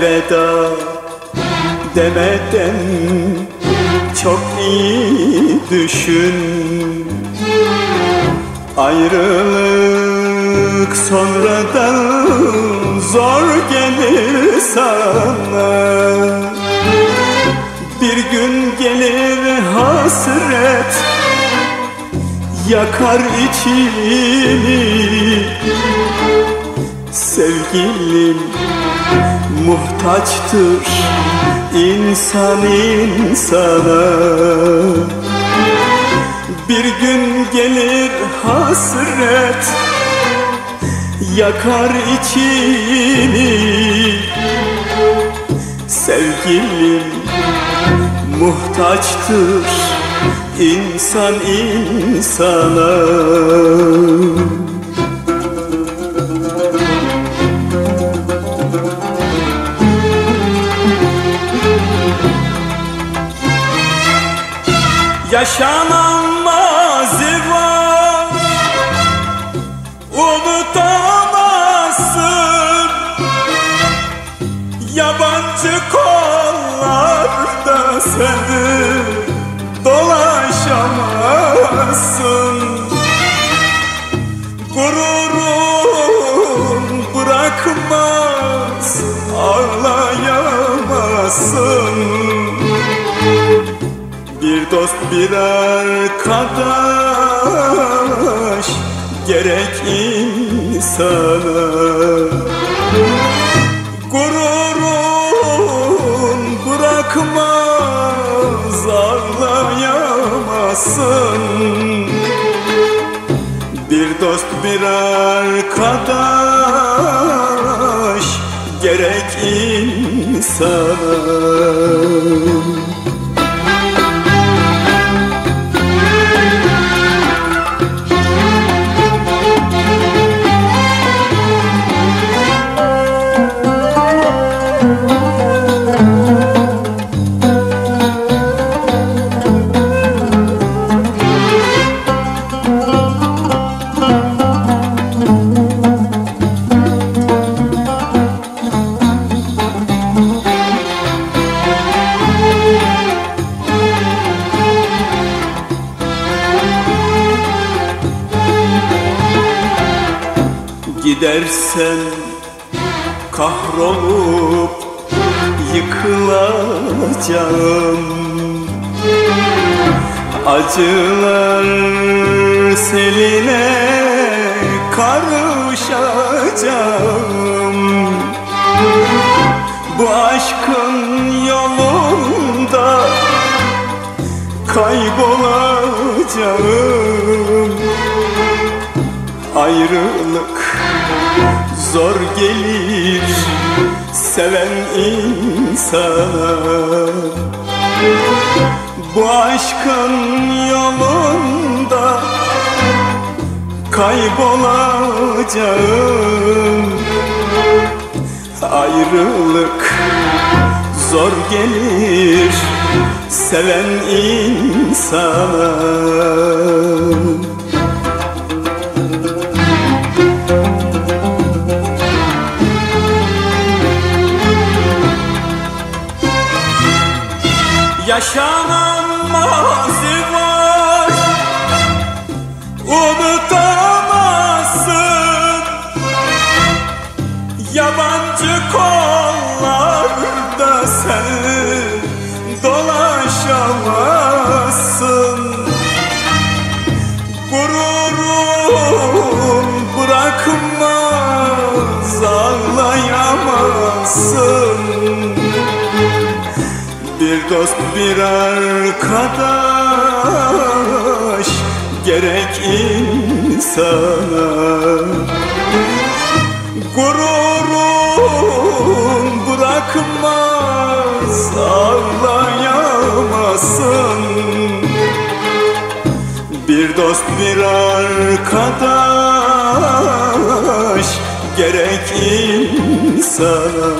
elveda demeden çok iyi düşün. Ayrılık sonradan zor gelir sana. Bir gün gelir hasret yakar içini. Sevgilim muhtaçtır insan insana. Bir gün gelir hasret yakar içini. Sevgilim muhtaçtır insan insana Yaşanan mazi var Unutamazsın. Yabancı kollarda seni dolaşamazsın. Gururun bırakmaz ağlayamazsın dost bir arkadaş gerek insana Gururun bırakmaz ağlayamazsın. Bir dost bir arkadaş gerek insana Gidersen kahrolup yıkılacağım. Acılar seline karışacağım. Bu aşkın yolunda kaybolacağım. Ayrılık zor gelir seven insana Bu aşkın yolunda kaybolacağım. Ayrılık zor gelir seven insana Yaşanan mazi var bir arkadaş gerek insana. Gururun bırakmaz ağlayamazsın. Bir dost bir arkadaş gerek insana